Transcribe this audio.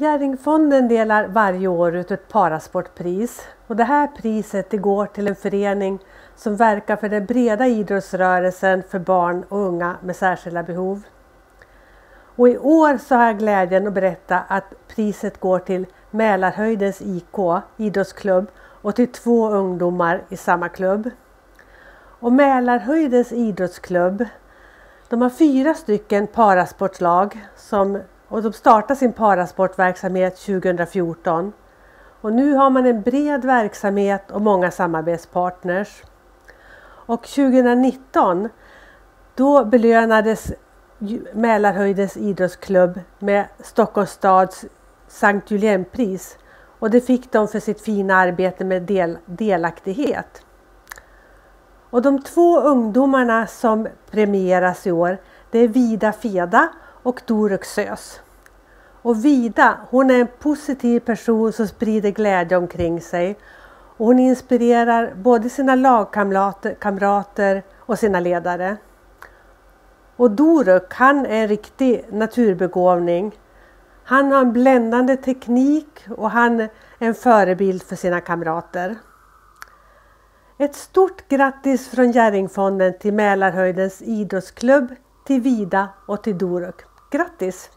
Jerringfonden delar varje år ut ett parasportpris och det här priset det går till en förening som verkar för den breda idrottsrörelsen för barn och unga med särskilda behov. Och i år så har jag glädjen att berätta att priset går till Mälarhöjdens IK idrottsklubb och till två ungdomar i samma klubb. Och Mälarhöjdens idrottsklubb de har fyra stycken parasportlag som, och de startade sin parasportverksamhet 2014. Och nu har man en bred verksamhet och många samarbetspartners. Och 2019 då belönades Mälarhöjdens idrottsklubb med Stockholms stads Sankt Julienpris och det fick de för sitt fina arbete med del, delaktighet. Och de två ungdomarna som premieras i år det är Vida Feda och Doruk Sös. Och Vida hon är en positiv person som sprider glädje omkring sig. Och hon inspirerar både sina lagkamrater och sina ledare. Och Doruk han är en riktig naturbegåvning. Han har en bländande teknik och han är en förebild för sina kamrater. Ett stort grattis från Jerringfonden till Mälarhöjdens idrottsklubb, till Vida och till Doruk. Grattis!